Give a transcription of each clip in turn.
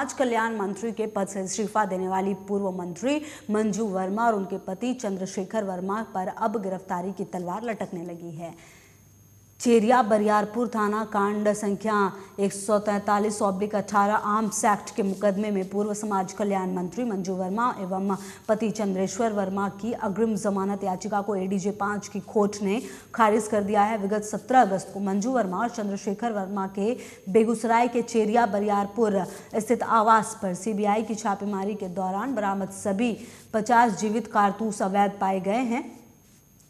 समाज कल्याण मंत्री के पद से इस्तीफा देने वाली पूर्व मंत्री मंजू वर्मा और उनके पति चंद्रशेखर वर्मा पर अब गिरफ्तारी की तलवार लटकने लगी है। चेरिया बरियारपुर थाना कांड संख्या एक सौ तैंतालीस ऑब्लिक अठारह आर्म्स एक्ट के मुकदमे में पूर्व समाज कल्याण मंत्री मंजू वर्मा एवं पति चंद्रेश्वर वर्मा की अग्रिम जमानत याचिका को एडीजे पाँच की कोर्ट ने खारिज कर दिया है। विगत 17 अगस्त को मंजू वर्मा और चंद्रशेखर वर्मा के बेगूसराय के चेरिया बरियारपुर स्थित आवास पर सीबीआई की छापेमारी के दौरान बरामद सभी 50 जीवित कारतूस अवैध पाए गए हैं।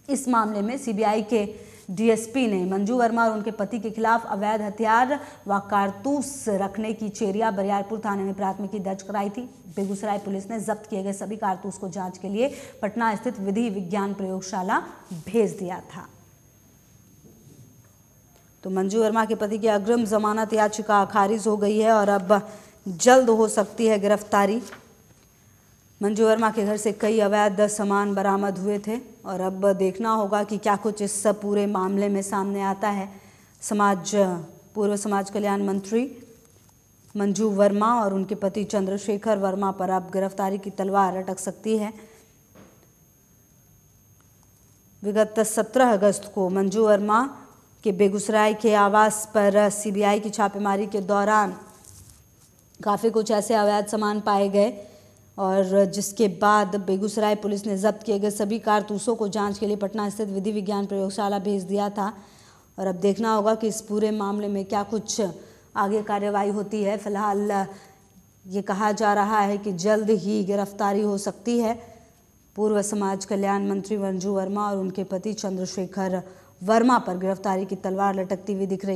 इस मामले में सीबीआई के डीएसपी ने मंजू वर्मा और उनके पति के खिलाफ अवैध हथियार व कारतूस रखने की चेरिया बरियारपुर थाने में प्राथमिकी दर्ज कराई थी। बेगूसराय पुलिस ने जब्त किए गए सभी कारतूस को जाँच के लिए पटना स्थित विधि विज्ञान प्रयोगशाला भेज दिया था। तो मंजू वर्मा के पति की अग्रिम जमानत याचिका खारिज हो गई है और अब जल्द हो सकती है गिरफ्तारी। मंजू वर्मा के घर से कई अवैध सामान बरामद हुए थे और अब देखना होगा कि क्या कुछ इस सब पूरे मामले में सामने आता है। समाज, पूर्व समाज कल्याण मंत्री मंजू वर्मा और उनके पति चंद्रशेखर वर्मा पर अब गिरफ्तारी की तलवार अटक सकती है। विगत 17 अगस्त को मंजू वर्मा के बेगूसराय के आवास पर सीबीआई की छापेमारी के दौरान काफ़ी कुछ ऐसे अवैध सामान पाए गए और जिसके बाद बेगूसराय पुलिस ने जब्त किए गए सभी कारतूसों को जाँच के लिए पटना स्थित विधि विज्ञान प्रयोगशाला भेज दिया था। और अब देखना होगा कि इस पूरे मामले में क्या कुछ आगे कार्रवाई होती है। फ़िलहाल ये कहा जा रहा है कि जल्द ही गिरफ्तारी हो सकती है। पूर्व समाज कल्याण मंत्री मंजू वर्मा और उनके पति चंद्रशेखर वर्मा पर गिरफ्तारी की तलवार लटकती हुई दिख रही